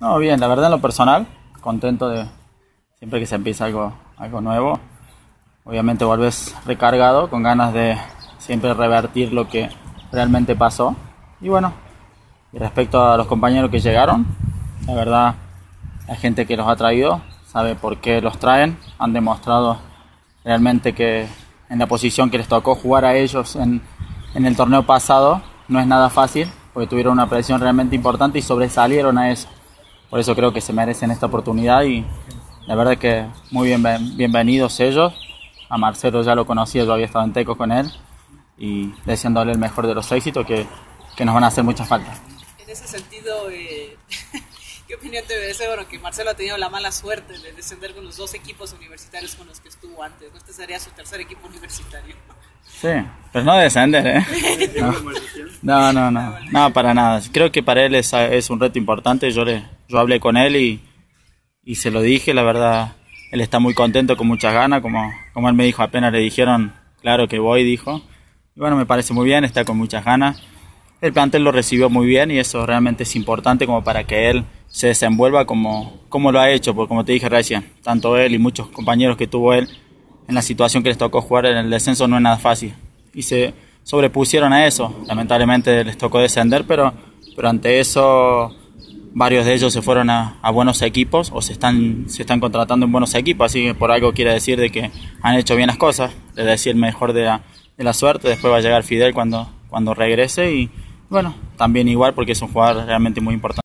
No, bien, la verdad en lo personal, contento de siempre que se empieza algo, algo nuevo. Obviamente vuelves recargado, con ganas de siempre revertir lo que realmente pasó. Y bueno, y respecto a los compañeros que llegaron, la verdad, la gente que los ha traído sabe por qué los traen, han demostrado realmente que en la posición que les tocó jugar a ellos en, en el torneo pasado no es nada fácil, porque tuvieron una presión realmente importante y sobresalieron a eso. Por eso creo que se merecen esta oportunidad y la verdad que muy bien, bienvenidos ellos. A Marcelo ya lo conocía, yo había estado en Teco con él y deseándole el mejor de los éxitos que, que nos van a hacer mucha falta. En ese sentido, eh, ¿qué opinión te merece bueno, que Marcelo ha tenido la mala suerte de descender con los dos equipos universitarios con los que estuvo antes? ¿no? Este sería su tercer equipo universitario. Sí, pero no descender, ¿eh? No, no, no, no, para nada. Creo que para él es, es un reto importante. Yo, le, yo hablé con él y, y se lo dije, la verdad, él está muy contento, con muchas ganas, como, como él me dijo, apenas le dijeron, claro que voy, dijo. Y bueno, me parece muy bien, está con muchas ganas. El plantel lo recibió muy bien y eso realmente es importante como para que él se desenvuelva como, como lo ha hecho, porque como te dije recién, tanto él y muchos compañeros que tuvo él en la situación que les tocó jugar en el descenso no es nada fácil. Y se sobrepusieron a eso. Lamentablemente les tocó descender, pero, pero ante eso varios de ellos se fueron a, buenos equipos o se están, se están contratando en buenos equipos, así que por algo quiere decir de que han hecho bien las cosas, es decir, mejor de la, de la suerte, después va a llegar Fidel cuando, cuando regrese y bueno, también igual porque es un jugador realmente muy importante.